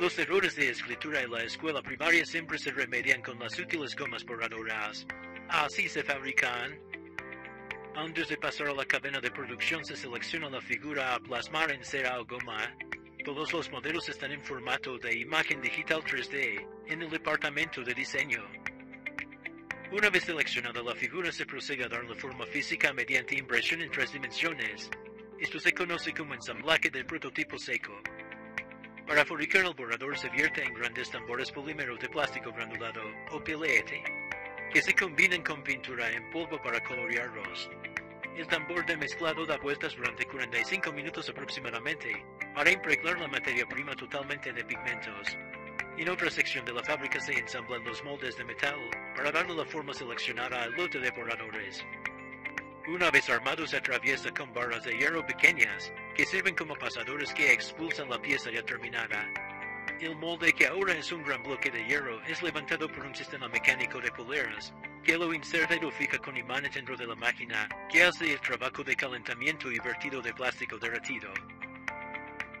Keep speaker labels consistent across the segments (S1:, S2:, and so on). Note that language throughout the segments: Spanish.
S1: Los errores de escritura en la escuela primaria siempre se remedian con las útiles gomas borradoras. Así se fabrican. Antes de pasar a la cadena de producción se selecciona la figura a plasmar en cera o goma. Todos los modelos están en formato de imagen digital 3D en el departamento de diseño. Una vez seleccionada la figura se procede a darle forma física mediante impresión en tres dimensiones. Esto se conoce como ensamblaje del prototipo seco. Para fabricar el borrador se vierte en grandes tambores polímeros de plástico granulado o PLET, que se combinan con pintura en polvo para colorearlos. El tambor de mezclado da vueltas durante 45 minutos aproximadamente para impregnar la materia prima totalmente de pigmentos. En otra sección de la fábrica se ensamblan los moldes de metal para darle la forma seleccionada al lote de borradores. Una vez armados atraviesa con barras de hierro pequeñas que sirven como pasadores que expulsan la pieza ya terminada. El molde que ahora es un gran bloque de hierro es levantado por un sistema mecánico de poleras que lo inserta y lo fija con imanes dentro de la máquina que hace el trabajo de calentamiento y vertido de plástico derretido.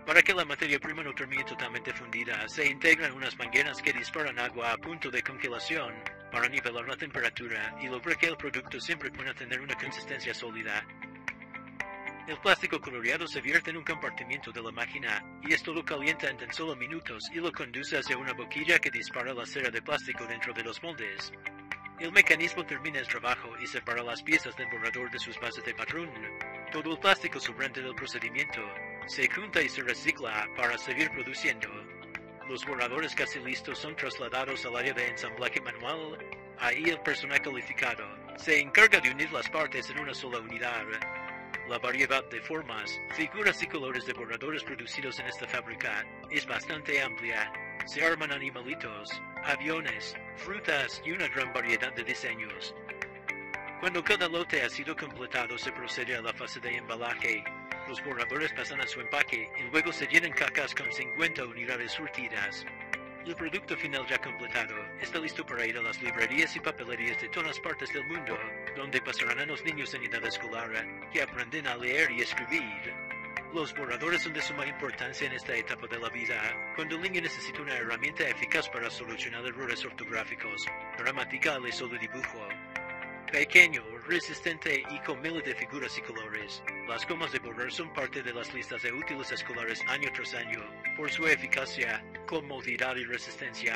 S1: Para que la materia prima no termine totalmente fundida, se integran unas mangueras que disparan agua a punto de congelación para nivelar la temperatura y lograr que el producto siempre pueda tener una consistencia sólida. El plástico coloreado se vierte en un compartimiento de la máquina y esto lo calienta en tan solo minutos y lo conduce hacia una boquilla que dispara la cera de plástico dentro de los moldes. El mecanismo termina el trabajo y separa las piezas del borrador de sus bases de patrón. Todo el plástico sobrante del procedimiento se junta y se recicla para seguir produciendo. Los borradores casi listos son trasladados al área de ensamblaje manual. Ahí el personal calificado se encarga de unir las partes en una sola unidad. La variedad de formas, figuras y colores de borradores producidos en esta fábrica es bastante amplia. Se arman animalitos, aviones, frutas y una gran variedad de diseños. Cuando cada lote ha sido completado se procede a la fase de embalaje. Los borradores pasan a su empaque y luego se llenan cacas con 50 unidades surtidas. El producto final ya completado está listo para ir a las librerías y papelerías de todas partes del mundo, donde pasarán a los niños en edad escolar que aprenden a leer y escribir. Los borradores son de suma importancia en esta etapa de la vida, cuando el niño necesita una herramienta eficaz para solucionar errores ortográficos, gramáticales o solo dibujo. Pequeño, resistente y con miles de figuras y colores, las gomas de borrar son parte de las listas de útiles escolares año tras año por su eficacia, comodidad y resistencia.